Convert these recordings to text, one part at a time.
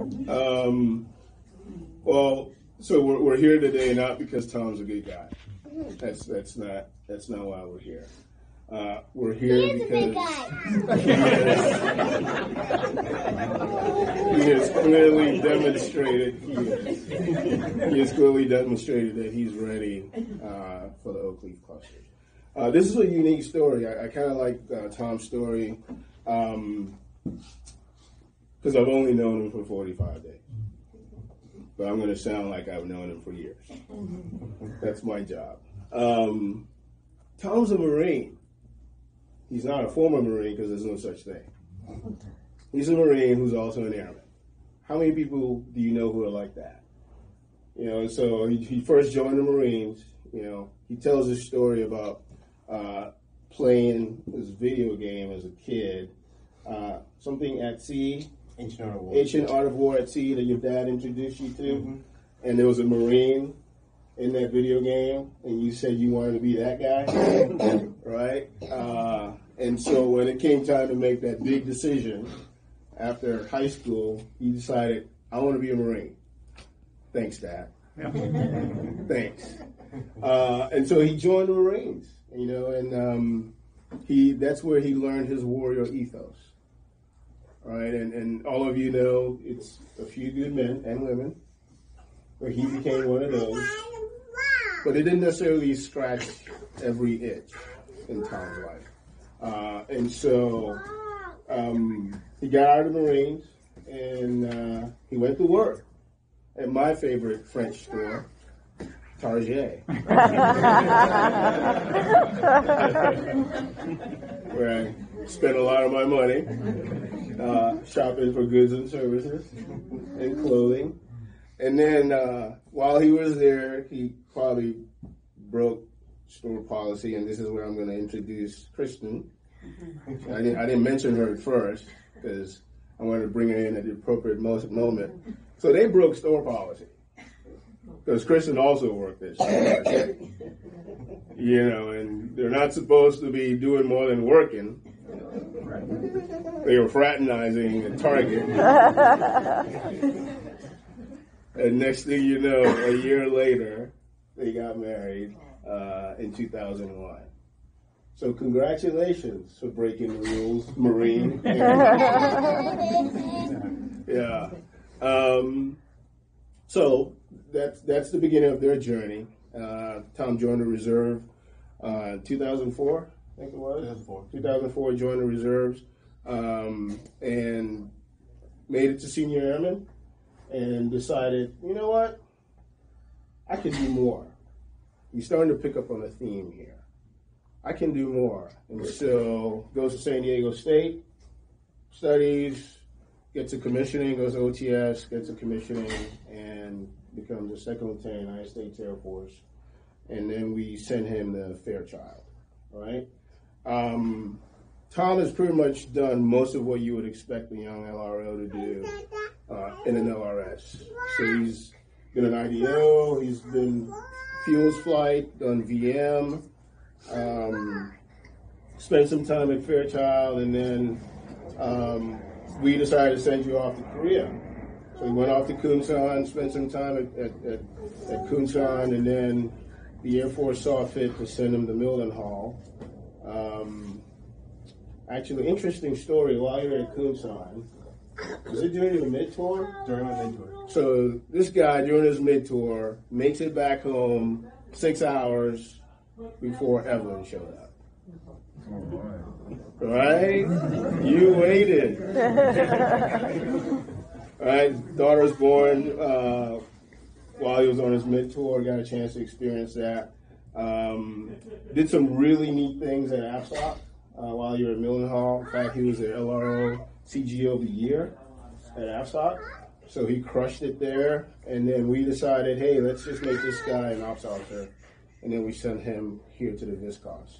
Um, well, so we're, we're here today not because Tom's a good guy. That's that's not that's not why we're here. Uh, we're here because he has clearly demonstrated he, he has clearly demonstrated that he's ready uh, for the Oak Leaf cluster. Uh, this is a unique story. I, I kind of like uh, Tom's story because I've only known him for 45 days. But I'm going to sound like I've known him for years. That's my job. Um, Tom's a Marine. He's not a former Marine because there's no such thing. He's a Marine who's also an airman. How many people do you know who are like that? You know, so he, he first joined the Marines. You know, he tells his story about uh, playing this video game as a kid, uh, something at sea. Ancient Art of War. Ancient Art of War at Sea that your dad introduced you to. Mm-hmm. And there was a Marine in that video game, and you said you wanted to be that guy, right? Uh, and so when it came time to make that big decision after high school, you decided, I want to be a Marine. Thanks, Dad. Yeah. Thanks. Uh, and so he joined the Marines, you know, and um, he that's where he learned his warrior ethos. Right, and, and all of you know it's a few good men and women, but he became one of those. But it didn't necessarily scratch every itch in Tom's life. Uh, and so um, he got out of the Marines and uh, he went to work at my favorite French store, Target, where I spent a lot of my money uh, shopping for goods and services and clothing. And then uh, while he was there, he probably broke store policy, and this is where I'm going to introduce Kristen. I didn't, I didn't mention her at first because I wanted to bring her in at the appropriate most moment. So they broke store policy because Kristen also worked there. you know, and they're not supposed to be doing more than working. They were fraternizing at Target. and next thing you know, a year later, they got married uh, in 2001. So congratulations for breaking the rules, Marine. yeah. Um, so that's that's the beginning of their journey. Uh, Tom joined the reserve uh, 2004, I think it was. 2004. 2004 joined the reserves um, and made it to senior airman and decided, you know what, I can do more. You're starting to pick up on a theme here. I can do more. And so goes to San Diego State, studies, gets a commissioning, goes to OTS, gets a commissioning, and becomes a second lieutenant in the United States Air Force. And then we send him to Fairchild, right? Um, Tom has pretty much done most of what you would expect a young LRO to do uh, in an LRS. So he's been an IDO, he's been fuels flight, done VM, um, spent some time at Fairchild, and then um, we decided to send you off to Korea. So we went off to Kunsan, spent some time at, at, at, at Kunsan, and then the Air Force saw fit to send him to Mildenhall. Um, actually, interesting story. While you're at Kunsan, was it during your mid tour? During my mid tour. So this guy during his mid tour makes it back home six hours before Evelyn showed up. Right? You waited. right? Daughter was born uh, while he was on his mid tour. Got a chance to experience that. Um, did some really neat things at AFSOC uh, while you were at Mildenhall. In fact, he was the LRO CGO of the year at AFSOC. So he crushed it there. And then we decided, hey, let's just make this guy an ops officer. And then we sent him here to the VSCOS.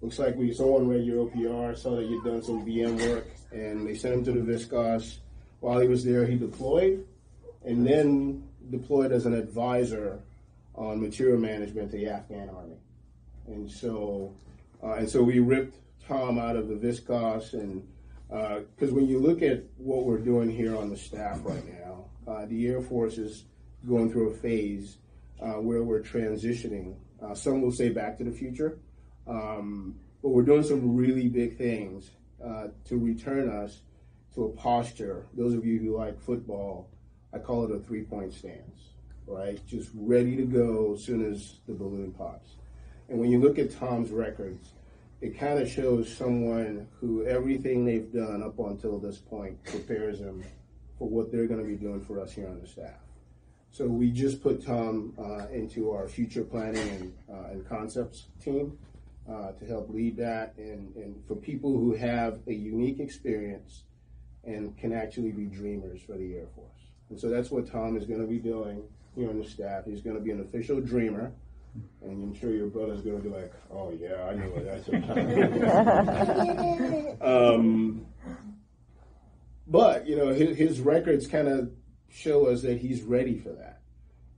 Looks like we saw someone read your OPR, saw that you'd done some VM work, and they sent him to the VSCOS. While he was there, he deployed, and then deployed as an advisor on material management to the Afghan army. And so, uh, and so we ripped Tom out of the VSCOS and Because when you look at what we're doing here on the staff right now, uh, the Air Force is going through a phase uh, where we're transitioning. Uh, some will say back to the future, um, but we're doing some really big things uh, to return us to a posture. Those of you who like football, I call it a three point stance, right? Just ready to go as soon as the balloon pops. And when you look at Tom's records, it kind of shows someone who everything they've done up until this point prepares them for what they're going to be doing for us here on the staff. So we just put Tom uh, into our future planning and, uh, and concepts team uh, to help lead that, and, and for people who have a unique experience and can actually be dreamers for the Air Force. And so that's what Tom is going to be doing here on the staff. He's going to be an official dreamer. And I'm sure your brother's going to be like, oh, yeah, I know what that's about. um, but, you know, his, his records kind of show us that he's ready for that.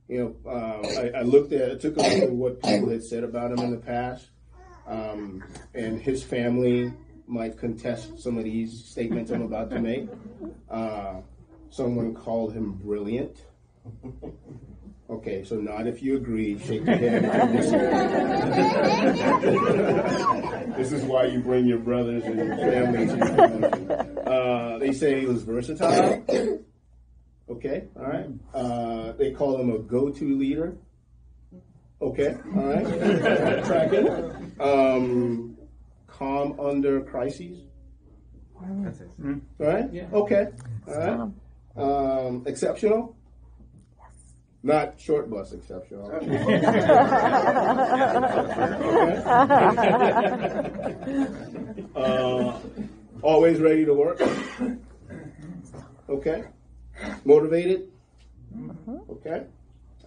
You know, um, I, I, looked at, I took a look at what people had said about him in the past, um, and his family might contest some of these statements I'm about to make. Uh, someone called him brilliant. Okay, so not if you agree. Shake your head this is why you bring your brothers and your family to your uh, They say he was versatile. Okay, all right. Uh, they call him a go-to leader. Okay, all right. Tracking. Um, calm under crises. That's. All right. Yeah. Okay. All right. Um, exceptional. Not short bus exceptional. uh, always ready to work. Okay. Motivated. Mm-hmm. Okay.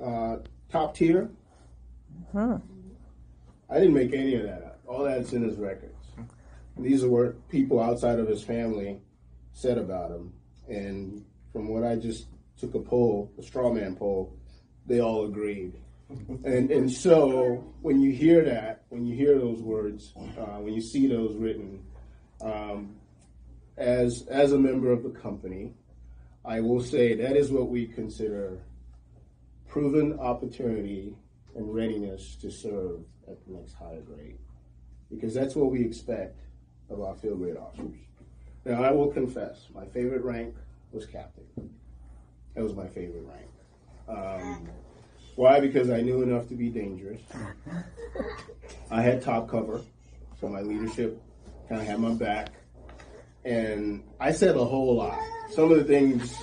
Uh, top tier. Mm-hmm. I didn't make any of that up. All that's in his records. These are what people outside of his family said about him. And from what I just took a poll, a straw man poll, they all agreed. and and so when you hear that, when you hear those words, uh, when you see those written, um, as as a member of the company, I will say that is what we consider proven opportunity and readiness to serve at the next higher grade, because that's what we expect of our field grade officers. Now, I will confess, my favorite rank was captain. That was my favorite rank. Um, why? Because I knew enough to be dangerous. I had top cover, so my leadership kind of had my back. And I said a whole lot. Some of the things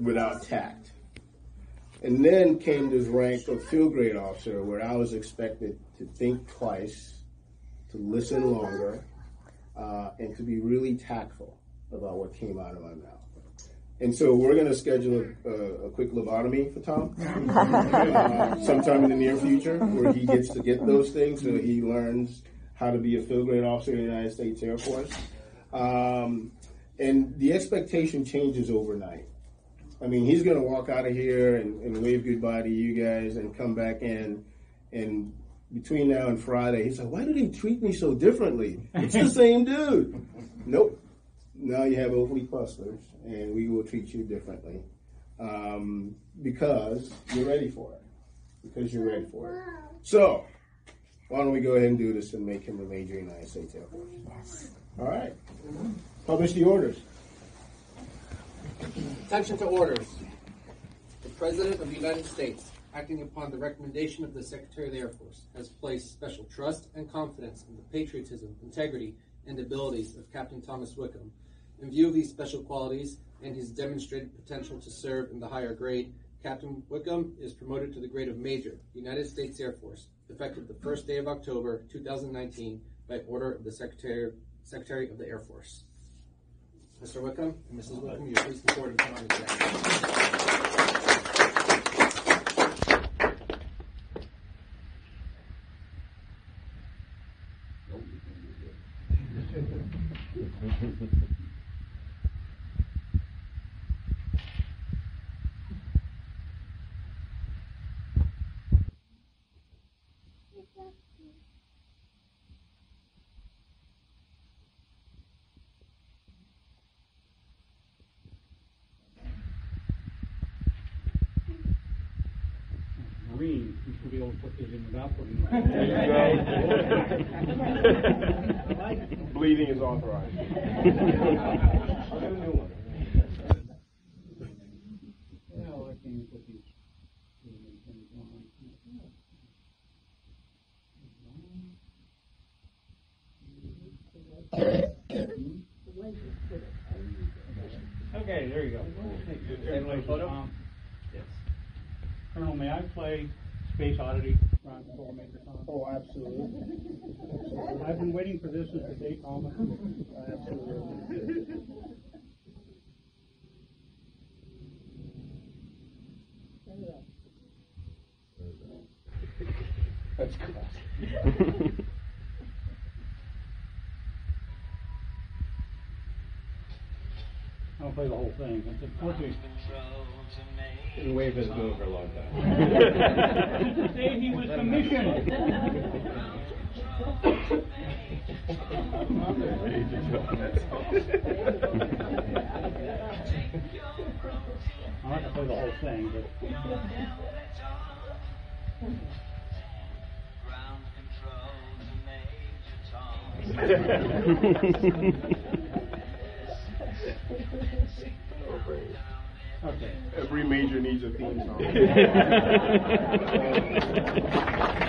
without tact. And then came this rank of field grade officer where I was expected to think twice, to listen longer, uh, and to be really tactful about what came out of my mouth. And so we're going to schedule a, a, quick lobotomy for Tom uh, sometime in the near future where he gets to get those things so he learns how to be a field grade officer in the United States Air Force. Um, and the expectation changes overnight. I mean, he's going to walk out of here and, and wave goodbye to you guys and come back in. And between now and Friday, he's like, why do they treat me so differently? It's the same dude. Nope now you have Oak Leaf clusters, and we will treat you differently um, because you're ready for it. Because you're ready for it. So, why don't we go ahead and do this and make him a major United States Air Force? Yes. All right. Publish the orders. Attention to orders. The President of the United States, acting upon the recommendation of the Secretary of the Air Force, has placed special trust and confidence in the patriotism, integrity, and abilities of Captain Thomas Wickham in view of these special qualities and his demonstrated potential to serve in the higher grade, Captain Wickham is promoted to the grade of Major, United States Air Force, effective the first day of October 2019 by order of the Secretary, Secretary of the Air Force. Mr. Wickham and Mrs. Wickham, you please forward and come on the green, you should be able to put this in without putting. Bleeding is authorized. I'll get a new one. Well, I can't put these. things on. Okay, there you go. Congratulations, Tom. Yes. Colonel, may I play Space Oddity, Ground Control Major Tom? Oh, absolutely. I've been waiting for this since the day, Thomas. Absolutely. That's classic. I'll play the whole thing. It's unfortunately. Didn't wave his boom for a long time. The day he was commissioned. I'll have to play the whole thing, but. Okay. Every major needs a theme song.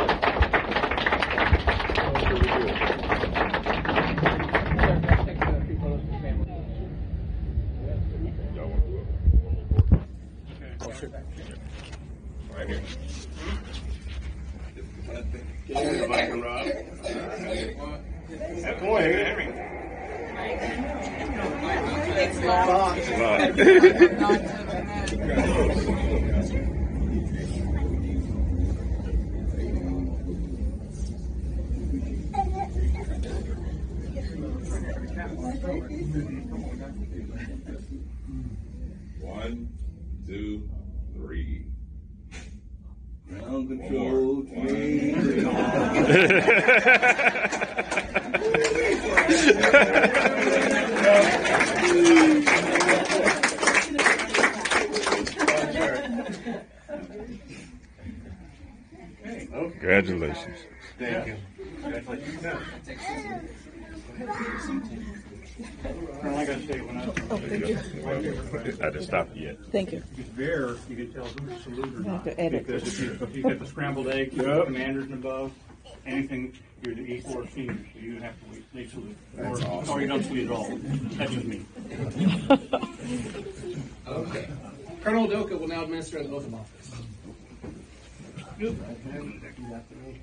One, two, three. Ground control to Major Congratulations. Thank you. Colonel, I gotta say, when I was. I had to stop you yet. Thank you. It's there, you can tell who's saluted or not. have to edit Because if you, if you get the scrambled eggs, Yep. commanders and above, anything, you're the E four seniors, so you have to wait, they salute. Or, That's awesome. or you don't salute at all. That's just me. Okay. Colonel Doka will now administer the oath of office.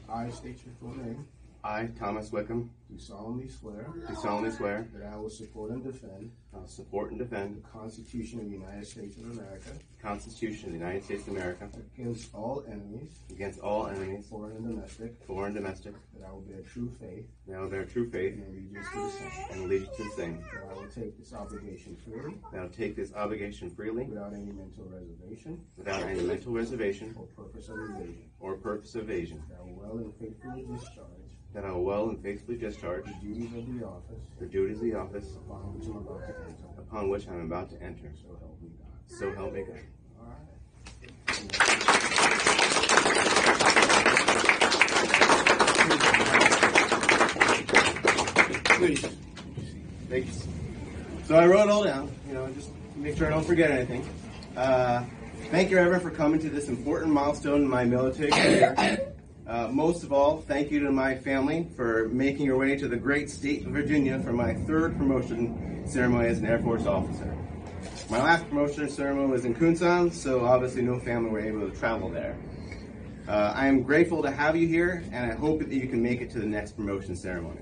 I state your full name. I, Thomas Wickham, Do solemnly swear do solemnly swear that I will support and defend I will support and defend the Constitution of the United States of America the Constitution of the United States of America against all enemies, against all enemies, foreign and domestic, foreign and domestic, that I will bear true faith that I will bear true faith and allegiance to the same, and allegiance to the same, that I will take this obligation freely that I will take this obligation freely without any mental reservation without any mental reservation or purpose of evasion, or purpose of evasion, that I will well and faithfully discharge that I will well and faithfully discharge the duties of the office the duties of the office upon which I'm about to enter. upon which I am about to enter. So help me God. So help me God. All right. Please. Thanks. So I wrote it all down, you know, just to make sure I don't forget anything. Uh, thank you, Reverend, for coming to this important milestone in my military career. Uh, most of all, thank you to my family for making your way to the great state of Virginia for my third promotion ceremony as an Air Force officer. My last promotion ceremony was in Kunsan, so obviously no family were able to travel there. Uh, I am grateful to have you here, and I hope that you can make it to the next promotion ceremony.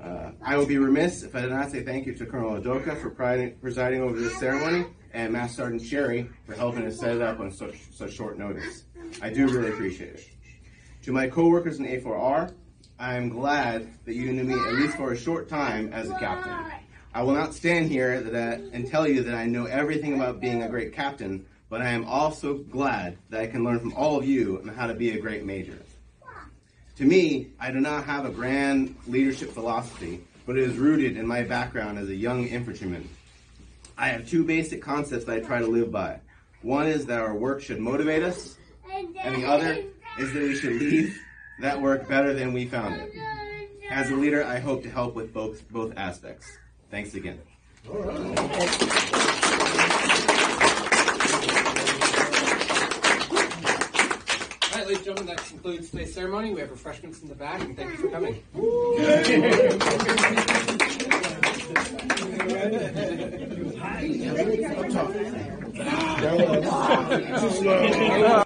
Uh, I would be remiss if I did not say thank you to Colonel Adoka for presiding over this ceremony, and Master Sergeant Sherry for helping us set it up on such, such short notice. I do really appreciate it. To my coworkers in A4R, I am glad that you knew me at least for a short time as a captain. I will not stand here that, and tell you that I know everything about being a great captain, but I am also glad that I can learn from all of you on how to be a great major. To me, I do not have a grand leadership philosophy, but it is rooted in my background as a young infantryman. I have two basic concepts that I try to live by. One is that our work should motivate us, and the other is that we should leave that work better than we found it. As a leader, I hope to help with both both aspects. Thanks again. All right, ladies and gentlemen, that concludes today's ceremony. We have refreshments in the back, and thank you for coming. Too slow.